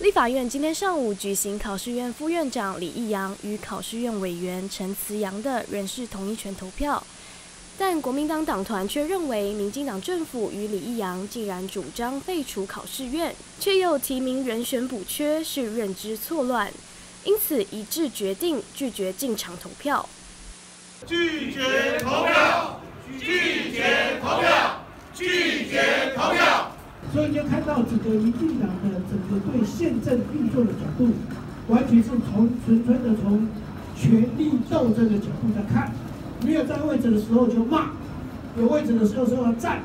立法院今天上午举行考试院副院长李义阳与考试院委员陈慈阳的人事同意权投票，但国民党党团却认为，民进党政府与李义阳既然主张废除考试院，却又提名人选补缺，是认知错乱，因此一致决定拒绝进场投票。拒绝投票，拒绝投票，拒绝投票。所以就看到整个民进党的整个对宪政运作的角度，完全是从纯粹的从权力斗争的角度在看，没有占位置的时候就骂，有位置的时候说要站，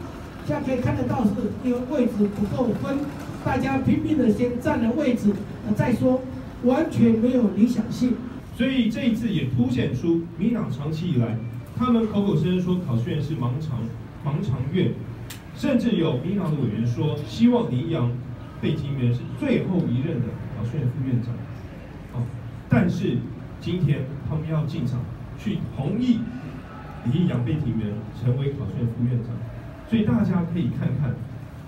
现在可以看得到是因为位置不够分，大家拼命的先占了位置，再说，完全没有理想性。所以这一次也凸显出民党长期以来，他们口口声声说考试院是盲肠盲肠院。甚至有民党的委员说，希望林阳被提名是最后一任的考试院副院长。啊，但是今天他们要进场去同意李阳被提名成为考试院副院长，所以大家可以看看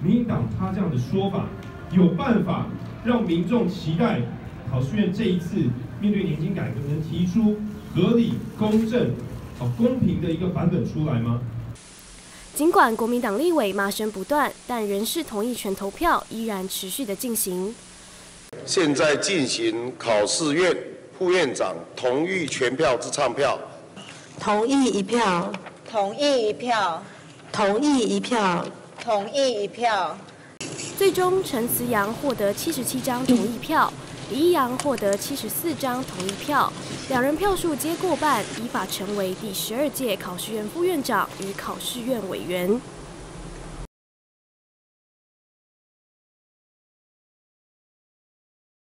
民党他这样的说法，有办法让民众期待考试院这一次面对年金改革能提出合理、公正、哦公平的一个版本出来吗？尽管国民党立委骂声不断，但人事同意权投票依然持续的进行。现在进行考试院副院长同意全票之唱票，同意一票，同意一票，同意一票，同意一票。最终，陈慈阳获得七十七张同意票。李义阳获得七十四张同意票，两人票数皆过半，依法成为第十二届考试院副院长与考试院委员。